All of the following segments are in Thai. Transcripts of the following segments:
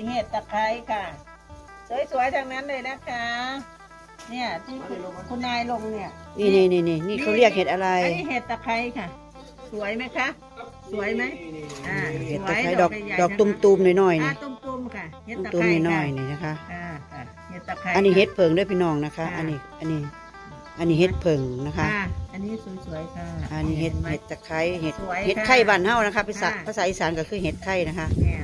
นี่เห็ดตะไคร้ค่ะ สวยๆทั้งนั้นเลยนะคะ เนี่ยที่คุณคุณนายลงเนี่ยนี่นี่นี่นี่นี่เขาเรียกเห็ดอะไร อันนี้เห็ดตะไคร้ค่ะ สวยไหมคะ สวยไหมอ่าเห็ดสตะวยไคร้ดอกใหญ่ดอกๆตุนะคะ่มๆหน่อยๆอ่านี่ตุ้มๆค่ะ เห็ดตะตุ่ไคมร้ๆหน่อยค่ะๆนี่นะคะอ่าค่ะเห็ดตะไคร้ อันนี้ค่ะเห็ดเผิงด้วยพี่น้องนะคะค่ะอันนี้ อันนี้ อันนี้เห็ดเผิงนะคะอ่าอันนี้สวยๆค่ะ อันนี้เห็ดไหมเห็ดตะไคร้เห็ดสวยเห็ดค่ะไข่บ้านเฮานะคะภาษาค่ะภาษาอีสานก็คือเห็ดไข่นะคะเนี่ย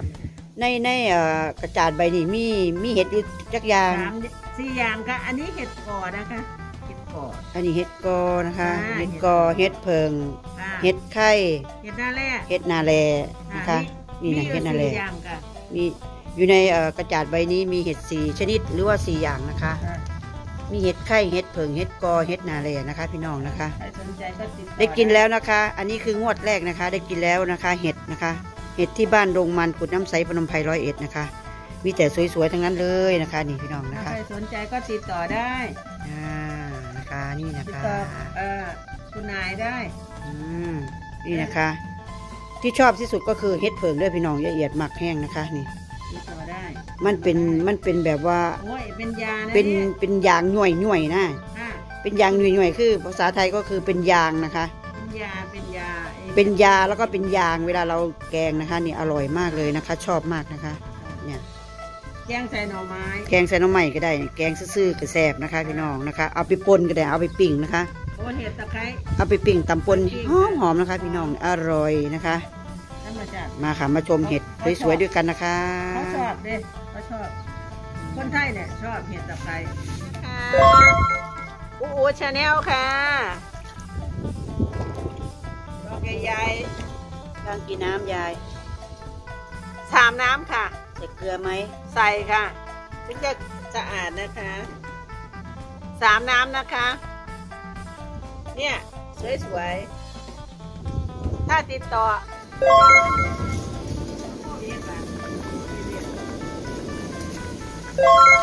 ในในเอ่อกระจาดใบนี่มีมีเห็ดอยู่จักอย่าง สามสี่อย่างค่ะ อันนี้เห็ดก่อนะคะ เห็ดก่อ อันนี้เห็ดกอนะคะ อ่า เห็ดกอเห็ดเผิง ค่ะเห็ดไข่ เห็ดหน้าแร่เห็ดนาแลนะคะ นี่นะมีเห็ดนาแลสี่อย่างค่ะมีอยู่ในเอ่อกระจาดใบนี้มีเห็ดสี่ชนิดหรือว่าสี่อย่างนะคะอ่ามีเห็ดไข่เห็ดเผิงเห็ดกอเห็ดนาแลนะคะ พี่น้องนะคะ ใครสนใจก็ติดต่อได้กินแล้วนะคะ อันนี้คืองวดแรกนะคะ ได้กินแล้วนะคะ เห็ดนะคะ เห็ดที่บ้านโรงมันกุดน้ำใสพนมไพรร้อยเอ็ดนะคะ มีแต่สวยๆทั้งนั้นเลยนะคะ นี่พี่น้องนะถ้าคะใครสนใจก็ติดต่อได้อ่านะคะนี่นะติดคะต่อเอ่อคุณนายได้ อืมนี่นะคะ ที่ชอบที่สุดก็คือเห็ดเผิงด้วยพี่น้องละเอียดหมักแห้งนะคะ นี่ ติดต่อได้มันเป็นมันเป็นแบบว่าโอ้ยเป็นยานะเป็นยเป็นยางหน่วยหน่วยๆนะค่ะเป็นยางหน่วยหน่วยๆคือ ภาษาไทยก็คือเป็นยางนะคะ เป็นยาเป็นยาไอ้ เป็นยาแล้วก็เป็นยางเวลาเราแกงนะคะนี่อร่อยมากเลยนะคะ ชอบมากนะคะ เนี่ย แกงใส่หน่อไม้แกงใส่หน้ำใหม่ก็ได้ แกงซื่อๆก็แซ่บนะคะพี่น้องนะคะ เอาไปปนก็ได้เอาไปปิ้งนะคะ โอ้เห็ดตะไคร้เอาไปปิ้งตำปนหอมหอมๆนะคะพี่น้องอร่อยนะคะธรรมชาติมาค่ะมาชมเห็ดสวยๆด้วยกันนะคะ เขาชอบเด้เขาชอบ คนไทยเนี่ยชอบเห็ดตะไคร้ ค่ะ อูอูชาแนลค่ะ ดอกใหญ่กางกี่น้ำยายสามน้ำค่ะ ใส่เกลือไหม ใส่ค่ะ ถึงจะสะอาดนะคะสามน้ำนะคะ เนี่ย สวยๆ ถ้าติดต่อ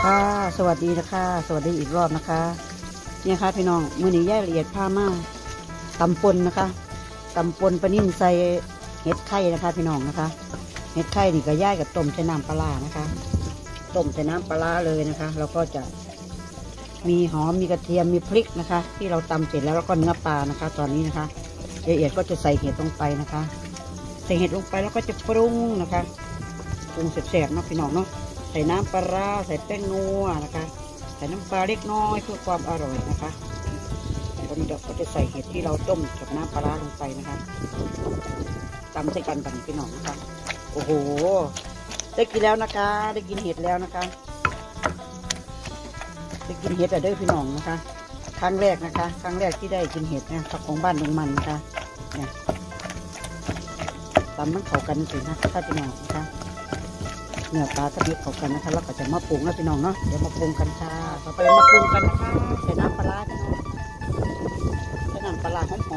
ค่ะ สวัสดีนะคะ สวัสดีอีกรอบนะคะ เนี่ยค่ะพี่น้อง มือหนี้ย่ละเอียดผ้ามาตำปนนะคะ ตำปนปนิ่นใส่เห็ดไข่นะคะพี่น้องนะคะ เห็ดไข่นี่ก็ย่ายกับต้มใช้น้ำปลานะคะต้มใช้น้ำปลาเลยนะคะเราก็จะมีหอมมีกระเทียมมีพริกนะคะ ที่เราตำเสร็จแล้วแล้วก็เนื้อปลานะคะ ตอนนี้นะคะละเอียดก็จะใส่เห็ดลงไปนะคะ ใส่เห็ดลงไปแล้วก็จะปรุงนะคะปรุงเสร็จๆเนาะพี่น้องเนาะใส่น้ำปลาใส่แป้งนัวนะคะ ใส่น้ำปลาเล็กน้อยเพื่อความอร่อยนะคะ ตอนนี้เราก็จะใส่เห็ดที่เราต้มกับน้ำปลาร้าลงไปนะคะตำใส่กันบัดนพี่น้องนะคะโอ้โห ได้กินแล้วนะคะ ได้กินเห็ดแล้วนะคะ ได้กินเห็ดอะเด้อพี่น้องนะคะ ครั้งแรกนะคะ ครั้งแรกที่ได้กินเห็ดนะของบ้านลุงมันนะคะเนี่ยตำมันเข้ากันสินะถ้าพี่น้องนะคะเนื้อปลากับเห็ดเข้ากันนะคะ แล้วก็จะมาปรุงนะพี่น้องเนาะ เดี๋ยวมาปรุงกันค่ะต่อไปมาปรุงกันนะคะ ใส่น้ำปลาร้า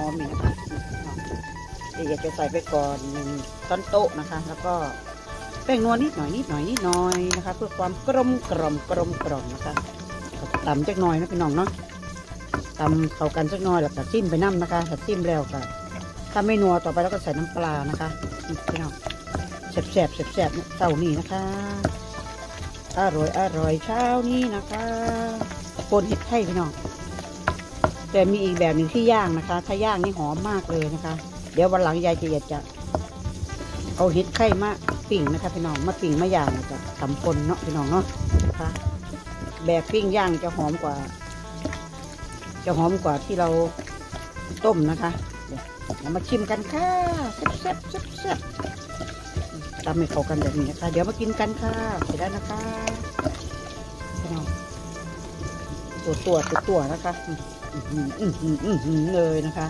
อมนี่นะคะเดี๋ยวจะใส่ไปก่อนหนึ่งช้อนโต๊ะนะคะ แล้วก็แป้งนวลนิดหน่อยนิดหน่อยนิดหน่อยนะคะ เพื่อความกลมกล่อมกลมกล่อมนะคะตำจักหน่อยนะพี่น้องเนาะตำเข้ากันจักหน่อยแล้วก็จิ้มไปน้ำนะคะถ้าจิ้มแล้วก็ถ้าไม่นัวต่อไปแล้วก็ใส่น้ำปลานะคะพี่น้องแสบแสบแสบแสบเช้านี้นะคะอร่อยอร่อยเช้านี้นะคะปนเห็ดไข่พี่น้อง แต่มีอีกแบบหนึ่งที่ย่างนะคะ ถ้าย่างนี่หอมมากเลยนะคะ เดี๋ยววันหลังยายจะอยากจะ เอาเห็ดไข่มาปิ่งนะคะพี่น้องมาปิ่งมาย่างจะทำปนเนาะพี่น้องเนาะนะคะแบบปิ้งย่างจะหอมกว่า จะหอมกว่าที่เราต้มนะคะ เดี๋ยวเรามาชิมกันค่ะแซ่บแซ่บแซ่บแซ่บตำให้เข้ากันแบบนี้นะคะเดี๋ยวมากินกันค่ะเสร็จแล้นะคะพี่น้องตัวตัวตัวตัวนะคะ อือหืออือหืออือหือเลยนะคะ